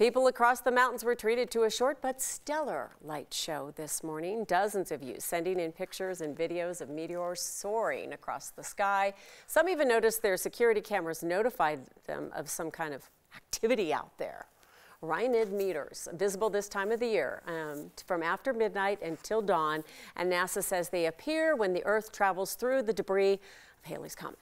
People across the mountains were treated to a short but stellar light show this morning. Dozens of you sending in pictures and videos of meteors soaring across the sky. Some even noticed their security cameras notified them of some kind of activity out there. Orionid meters visible this time of the year um, from after midnight until dawn, and NASA says they appear when the Earth travels through the debris of Halley's Comet.